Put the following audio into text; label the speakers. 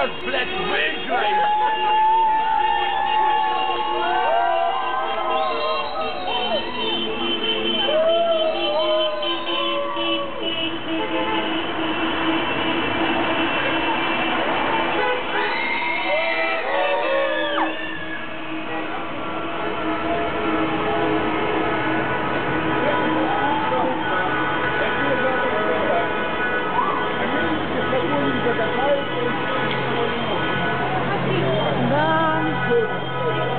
Speaker 1: blood flesh windrings. Done.